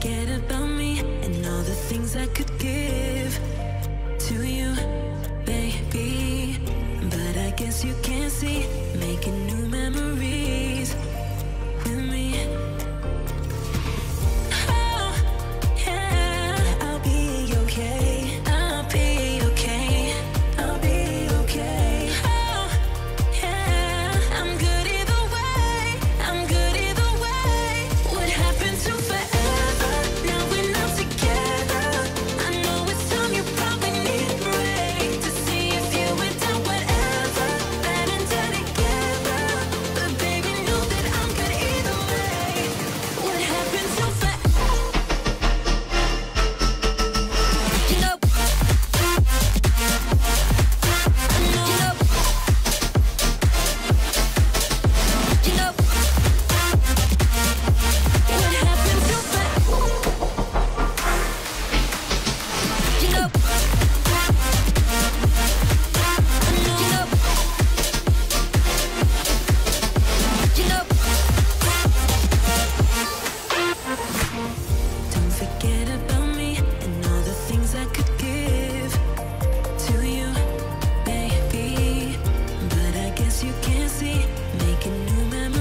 forget about me and all the things I could give to you, baby. But I guess you can't see. making new memories.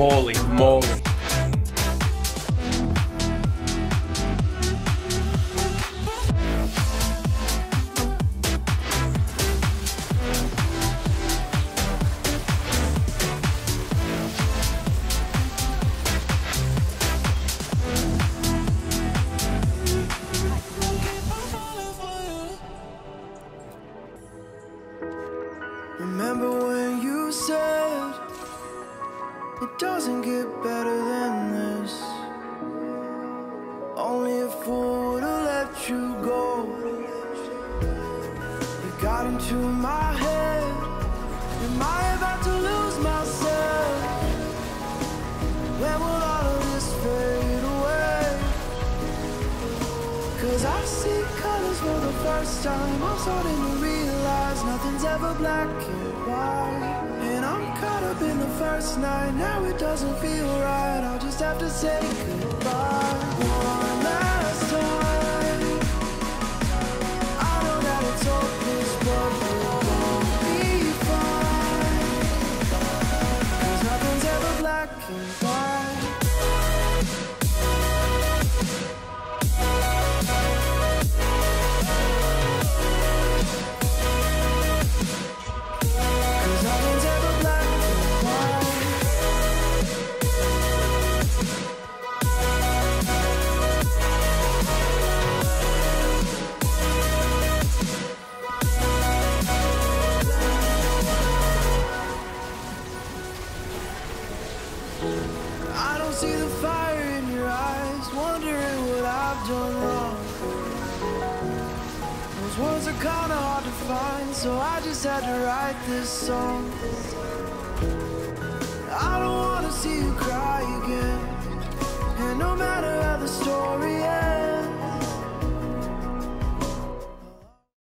Holy moly. Remember when you said it doesn't get better than this? Only a fool have let you go. You got into my head. Am I about to lose myself? When will all of this fade away? Cause I see colors for the first time. I'm starting to realize nothing's ever black and white. In the first night. Now it doesn't feel right. I'll just have to say goodbye one last time. I know that it's hopeless, but we'll both be fine. Cause nothing's ever black and white. Words are kinda hard to find, so I just had to write this song. I don't wanna see you cry again, and no matter how the story